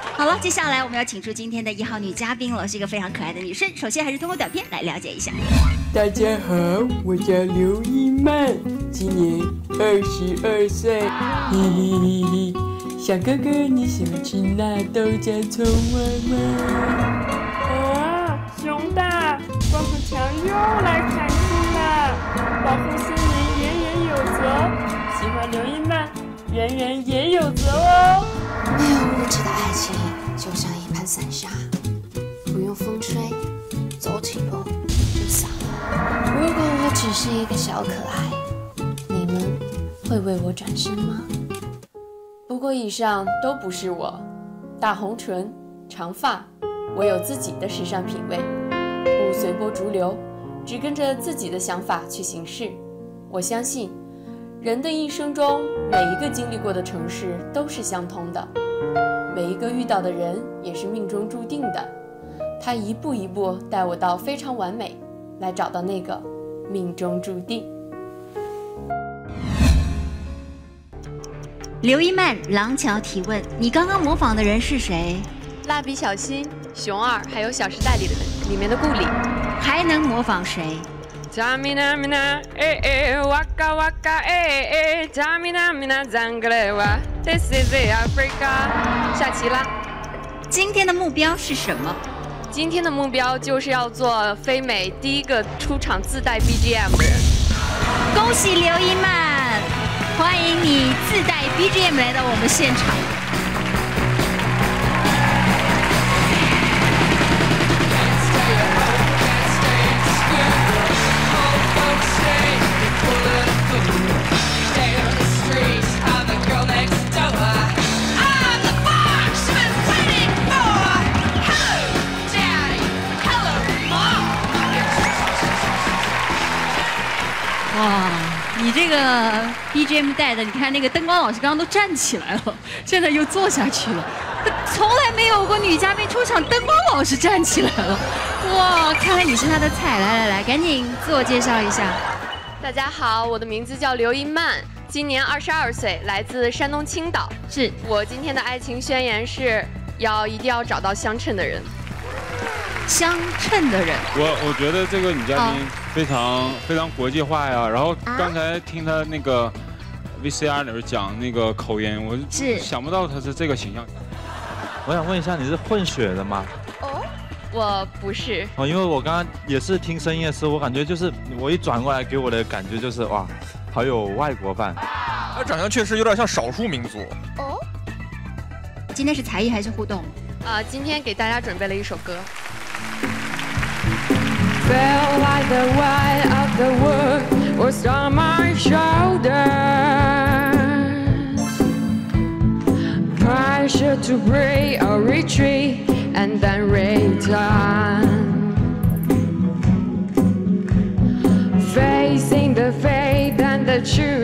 好了，接下来我们要请出今天的一号女嘉宾了，是一个非常可爱的女生。首先还是通过短片来了解一下。大家好，我叫刘一曼，今年二十二岁，嘿嘿嘿嘿。小哥哥，你喜欢吃纳豆加葱丸吗？啊，熊大，光头强又来砍树了。保护森林，人人有责。喜欢刘一曼，人人也有责哦。没有物质的爱情，就像一盘散沙，不用风吹，走起路就散了。如果我只是一个小可爱，你们会为我转身吗？不过以上都不是我，大红唇，长发，我有自己的时尚品味，不随波逐流，只跟着自己的想法去行事。我相信，人的一生中，每一个经历过的城市都是相通的，每一个遇到的人也是命中注定的。他一步一步带我到非常完美，来找到那个命中注定。刘一曼，廊桥提问：你刚刚模仿的人是谁？蜡笔小新、熊二，还有《小时代》里的里面的顾里，还能模仿谁？加米娜米娜，哎哎，哇嘎哇嘎，哎哎，加米娜米娜，赞格雷哇，This is Africa，下棋啦。今天的目标是什么？今天的目标就是要做非美第一个出场自带 BGM 的人。恭喜刘一曼，欢迎你自带 BGM 来到我们现场。哇，你这个 BGM 带的，你看那个灯光老师刚刚都站起来了，现在又坐下去了。从来没有过女嘉宾出场，灯光老师站起来了。哇，看来你是他的菜。来来来，赶紧自我介绍一下。大家好，我的名字叫刘一曼，今年二十二岁，来自山东青岛。是我今天的爱情宣言是要一定要找到相称的人。相称的人，我我觉得这个女嘉宾非常非常国际化呀。然后刚才听她那个 VCR 里边讲那个口音，我是想不到她是这个形象。我想问一下，你是混血的吗？哦，我不是。哦，因为我刚刚也是听声音的时候，我感觉就是我一转过来给我的感觉就是哇，好有外国范。他长相确实有点像少数民族。哦。今天是才艺还是互动？啊，今天给大家准备了一首歌。Felt like the weight of the world was on my shoulders. Pressure to break or retreat and then return. Facing the faith and the truth,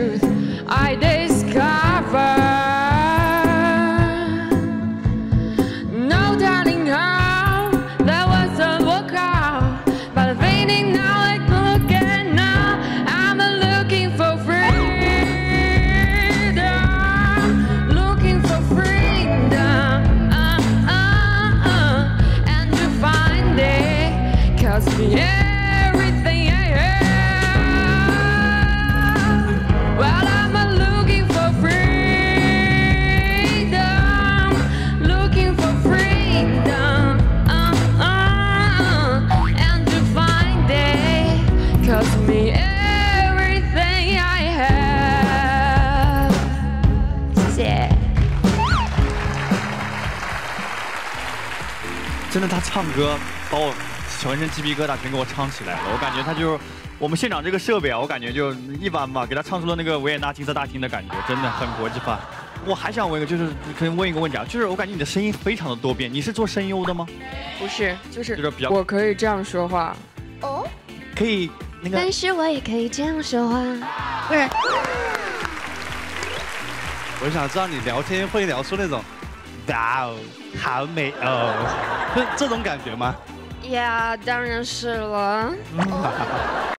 cause everything I have. Well, I'm looking for freedom, looking for freedom, uh, uh, and to find it, cause me everything I have. 谢谢。真的，他唱歌把我 浑身鸡皮疙瘩全给我唱起来了。我感觉他就是我们现场这个设备啊，我感觉就一般吧，给他唱出了那个维也纳金色大厅的感觉，真的很国际化。我还想问一个，就是可以问一个问题啊，就是我感觉你的声音非常的多变，你是做声优的吗？不是，就是就是比较我可以这样说话，哦可以那个但是我也可以这样说话。不是，我想知道你聊天会聊出那种，哇哦，好美哦，是这种感觉吗？呀，当然是了。